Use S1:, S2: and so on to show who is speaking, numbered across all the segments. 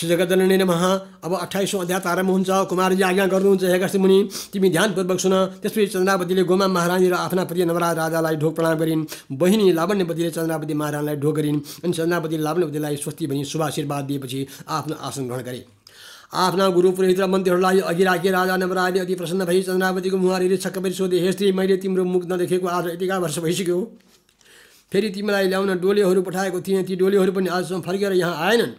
S1: श्री जगदलने नमः। अब अठाइसौँ अध्याय प्रारम्भ हुन्छ। कुमारजी आज्ञा गर्नुहुन्छ हे अगस्त्य मुनि तिमी ध्यानपूर्वक सुन। त्यसपछि चन्द्रावतीले गोमा महारानी र आफ्ना प्रिय नवराज राजालाई ढोक प्रणाम गरिन्। बहिनी लावण्यवतीले चन्द्रावती महारानीलाई ढोक गरिन्। अनि चन्द्रावती लावण्यवतीलाई स्वस्ति भनी शुभाशीर्वाद दिएपछि आफ्नो आसन ग्रहण गरे। आफ्ना गुरु पुरोहित र मन्त्रीहरूलाई अघि राखी राजा नवराजले अति प्रसन्न भई चन्द्रावतीको मुहारीले छक्क परि सोधे हे स्त्री मैले तिम्रो मुख नदेखेको आज यतिका वर्ष भइसक्यो। फेरि तिमीलाई ल्याउन डोलीहरू पठाएको थिएँ। ती डोलीहरू पनि आजसम्म फर्केर यहाँ आएनन्।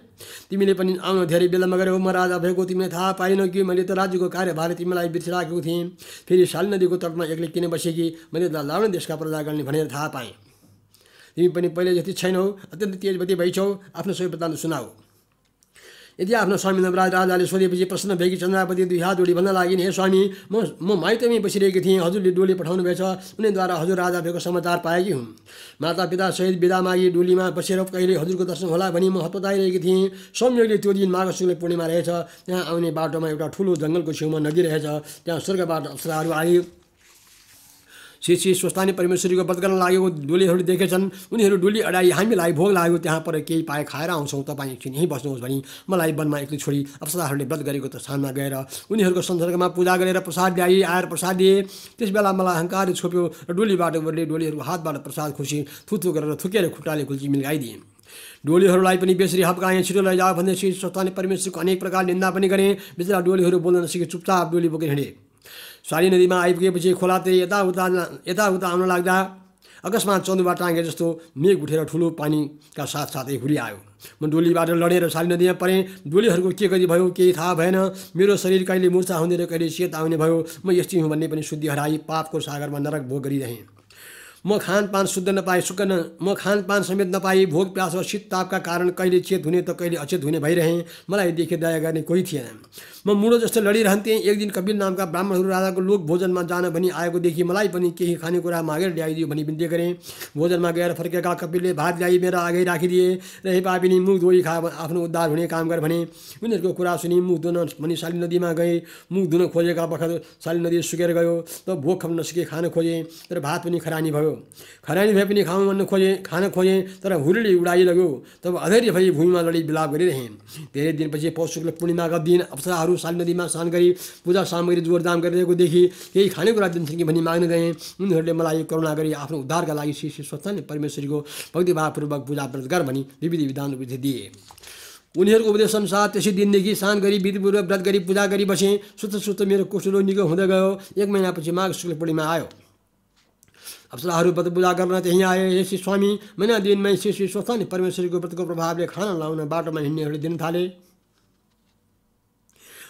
S1: तिमीले पनि आउन धेरै विलम्ब गर्यौ म राजा भएको तिमीले थाहा पाएनौ कि? मैले त राज्यको कार्यभार तिमीलाई बिर्सिराखेको थिएँ। फेरि शाल नदीको तटमा एक्लै किन बसेकी? मैले लाउन देशका प्रजा गर्ने भनेर थाहा पाएँ। तिमी पनि पहिले जति छैनौ अत्यन्त तेजवती भइछौ आफ्नो सबै वृत्तान्त सुनाऊ। यदि आफ्नो स्वामी नवराज राजाले सोधेपछि प्रश्न भएकी चन्द्रावती दुई हात जोडी भन्न लागिन् हे स्वामी म म माइतमै बसिरहेकी थिएँ। हजुरले डोली पठाउनु भएछ। उनीद्वारा हजुर राजा भएको समाचार पाएकी हुँ। माता सहित बिदा मागी डोलीमा बसेर कहिले हजुरको दर्शन होला भनी म हतपताइरहेकी थिएँ। संयोगले त्यो दिन माघ शुक्ल पूर्णिमा रहेछ। त्यहाँ आउने बाटोमा एउटा ठुलो जङ्गलको छेउमा नदी रहेछ त्यहाँ स्वर्गबाट अप्सराहरू आए। श्री श्री स्वस्थानी परमेश्वरीको व्रत गर्न लागेको डोलीहरू देखेछन्। उनीहरू डोली अडाइ हामीलाई भोग लाग्यो त्यहाँ पर केही पाए खाएर आउँछौँ। तपाईँ एकछिन यहीँ बस्नुहोस् भनी मलाई वनमा एक्लै छोडी अप्सराहरूले व्रत गरेको त स्थानमा गएर उनीहरूको संसर्गमा पूजा गरेर प्रसाद ल्याए आएर प्रसाद दिए। त्यस बेला मलाई अहङ्कार छोप्यो र डोलीबाट बढ्ने डोलीहरूको हातबाट प्रसाद खुसी थुथु गरेर थुकेर खुट्टाले खुल्ची मिलाइदिए। डोलीहरूलाई पनि बेसरी हप्काएँ छिटो लैजाऊ भन्दै श्री स्वस्थानी परमेश्वरको अनेक प्रकार निन्दा पनि गरेँ। बिचरा डोलीहरू बोल्न नसके चुपचाप डोली बोकेर हिँडे। स्वारी नदीमा आइपुगेपछि खोलातिर यताउता यताउता आउन लाग्दा अकस्मात चन्दुबा टाँगे जस्तो मेघ का साथ साथ ही हुई आयो। म डोलीबाट लडेर साली नदीमा परेँ। डोलीहरूको के गरी भयो केही थाहा भएन। मेरो शरीर कहीं मूर्छा होने कहीं सेत आउने भयो। म यस्तै हुँ भन्ने पनि शुद्धि हराई पापको सागरमा नरक भोग गरिरहेँ। म खानपान शुद्ध नपाएँ सुक्क न म खानपान समेत नपाएँ भोग प्यास र शीत तापका कारण कहिले चेत हुने त कहिले अचेत हुने भइरहेँ मलाई देखे दया गर्ने कोही थिएन। म मुडो जस्तो लडिरहन्थेँ एक दिन कपिल नामका ब्राह्मणहरू राजाको लोक भोजनमा जान भनी आएको देखि मलाई पनि केही खानेकुरा मागेर ल्याइदियो भनी बिन्ती गरेँ। भोजनमा गएर फर्केका कपिलले भात ल्याइ मेरो आगै राखिदिए, र पापिनी, मुख धोई खा, आफ्नो उद्धार हुने काम गर भने उनीहरूको कुरा सुनि मुख धुन भनी साली नदीमा गएँ। मुख धुन खोजेका बखत साली नदी सुकेर गयो। त भोक खान नसके खान खोजेँ। तर भात पनि खरानी भयो। खरानी भए पनि खाउँ भन्न खोजेँ, खान खोजेँ, तर हुरली उडाइलग्यो तब अधैर्य भई भूमिमा लडी बिलाप गरिरहेँ धेरै दिनपछि पौष शुक्ल पूर्णिमाका दिन अप्सराहरू कुराहरू साल नदीमा स्नान गरी पूजा सामग्री जोरदाम गरिरहेको देखि केही खानेकुरा दिन्छन् कि भनी माग्न गएँ उनीहरूले मलाई करुणा गरी आफ्नो उद्धारका लागि श्री श्री स्वच्छ परमेश्वरीको भक्तिभावपूर्वक पूजा व्रत गर भनी विविध विधान विधि दिए। उनीहरूको उपदेश अनुसार त्यसै दिनदेखि स्नान गरी विधिपूर्वक व्रत गरी पूजा गरी बसेँ सुत्त सुत्त मेरो कुसुलो निको हुँदै गयो। एक महिनापछि माघ शुक्ल पूर्णिमा आयो। अप्सराहरू व्रत पूजा गर्न त्यहीँ आए श्री स्वामी। महिना दिनमै श्री स्वस्थ परमेश्वरीको व्रतको प्रभावले खाना लाउन बाटोमा हिँड्नेहरूले दिन थाले।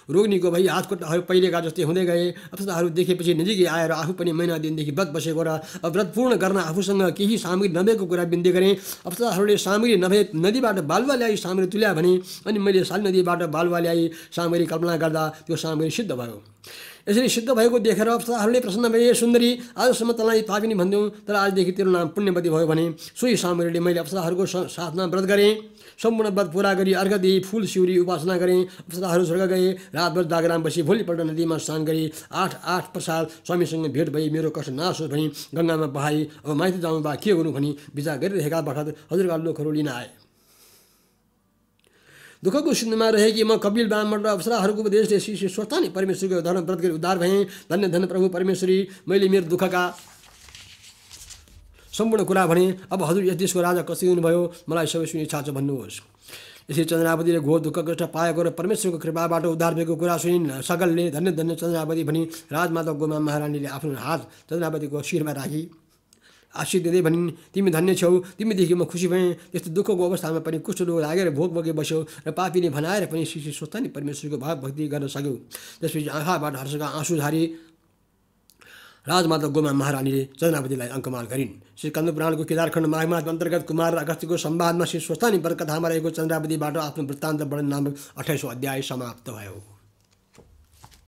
S1: रोग निको भई हात खुट्टाहरू पहिलेका जस्तै हुँदै गए। अवस्थाहरू देखेपछि नजिकै आएर आफू पनि महिना दिनदेखि व्रत बसेको र व्रत पूर्ण गर्न आफूसँग केही सामग्री नभएको कुरा बिन्ती गरेँ। अवस्थाहरूले सामग्री नभए नदीबाट बालुवा ल्याई सामग्री तुल्या भने अनि मैले साल नदीबाट बालुवा ल्याई सामग्री कल्पना गर्दा त्यो सामग्री सिद्ध भयो। यसरी सिद्ध भएको देखेर अप्सराहरूले प्रसन्न भए सुन्दरी आजसम्म तँलाई पापिनी भन्थ्यौँ तर आजदेखि तेरो नाम पुण्यवती भयो भने सोही सामग्रीले मैले अप्सराहरूको साथमा व्रत गरेँ। सम्पूर्ण व्रत पुरा गरी अर्घ दिई फुल सिउरी उपासना गरेँ अप्सराहरू स्वर्ग गए रातभर जागराम बसी भोलिपल्ट नदीमा स्नान गरी आठ आठ प्रसाद स्वामीसँग भेट भई मेरो कष्ट नाश होस् भनी गङ्गामा बहाई अब माइती जाउँ बा के गर्नु भनी विचार गरिरहेका बखत हजुरका लोकहरू लिन आए दुःखको सिन्धुमा रहे कि म कपिल ब्राह्मण र अप्सराहरूको उपदेशले श्री श्री स्वस्ता नै परमेश्वरको धर्म व्रत गरी उद्धार भएँ धन्य धन्य प्रभु परमेश्वरी मैले मेरो दुःखका सम्पूर्ण कुरा भने अब हजुर यस देशको राजा कसरी हुनुभयो? मलाई सबै सुनि इच्छा छ भन्नुहोस्। यसरी चन्द्रावतीले घोर दुःख कष्ट पाएको र परमेश्वरको कृपाबाट उद्धार भएको कुरा सुनिन्। सकलले धन्य धन्य चन्द्रावती भनी राजमाता गोमा महारानीले आफ्नो हात चन्द्रावतीको शिरमा राखी। आशिष दिँदै भनिन् तिमी धन्य छौ। तिमीदेखि म खुसी भएँ। त्यस्तो दुःखको अवस्थामा पनि कुष्ठरोग लागेर भोग बोके बस्यौ र पापीले भनाएर पनि शिशु सोच्दा नि परमेश्वरको भाव भक्ति गर्न सक्यौ। त्यसपछि आँखाबाट हर्षका आँसु झारी। राजमाता गोमा महारानीले चन्द्रावतीलाई अङ्कमाल गरिन्। श्री कन्दपुराणको केदारखण्ड माघमाथ अन्तर्गत कुमार अगस्त्यको संवादमा श्री स्वस्तानी कथामा रहेको चन्द्रावतीबाट आफ्नो वृत्तान्त वर्णन नामक अठाइसौँ अध्याय समाप्त भयो।